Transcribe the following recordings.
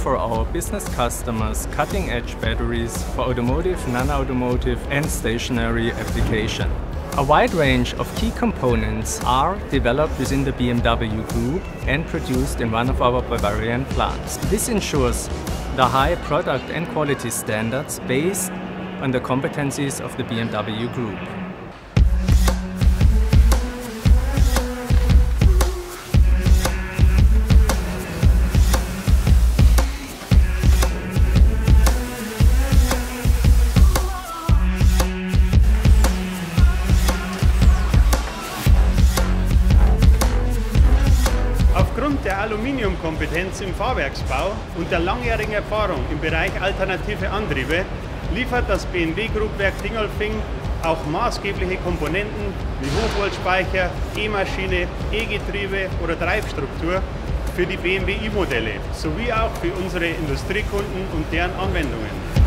offer our business customers cutting-edge batteries for automotive, non-automotive and stationary application. A wide range of key components are developed within the BMW Group and produced in one of our Bavarian plants. This ensures the high product and quality standards based on the competencies of the BMW Group. Aufgrund der Aluminiumkompetenz im Fahrwerksbau und der langjährigen Erfahrung im Bereich alternative Antriebe liefert das BMW Groupwerk Dingolfing auch maßgebliche Komponenten wie Hochvoltspeicher, E-Maschine, E-Getriebe oder Treibstruktur für die BMW i-Modelle sowie auch für unsere Industriekunden und deren Anwendungen.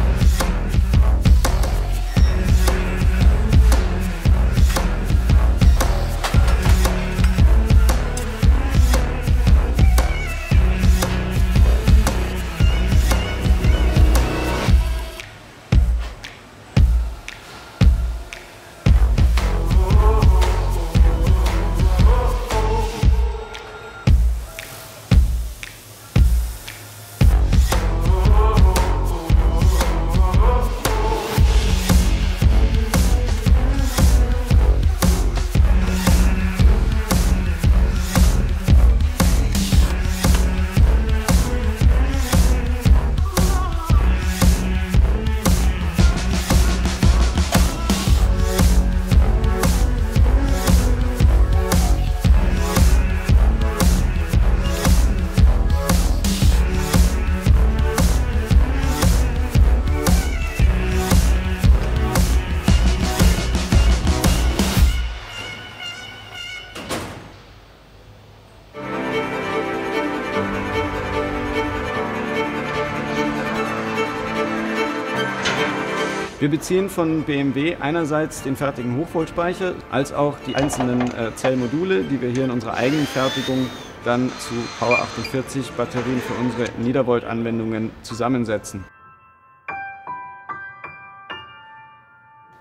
Wir beziehen von BMW einerseits den fertigen Hochvoltspeicher als auch die einzelnen äh, Zellmodule, die wir hier in unserer eigenen Fertigung dann zu Power 48 Batterien für unsere Niedervolt-Anwendungen zusammensetzen.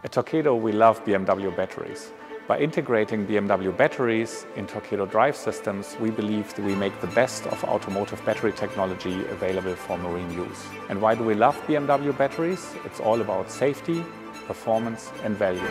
At Torqeedo, we love BMW batteries. By integrating BMW batteries in Torqeedo drive systems, we believe that we make the best of automotive battery technology available for marine use. And why do we love BMW batteries? It's all about safety, performance and value.